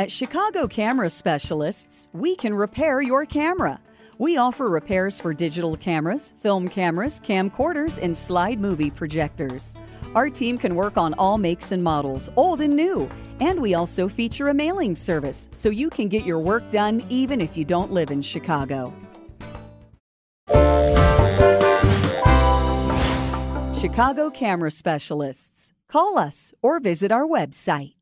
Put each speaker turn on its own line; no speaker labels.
At Chicago Camera Specialists, we can repair your camera. We offer repairs for digital cameras, film cameras, camcorders, and slide movie projectors. Our team can work on all makes and models, old and new. And we also feature a mailing service so you can get your work done even if you don't live in Chicago. Chicago Camera Specialists. Call us or visit our website.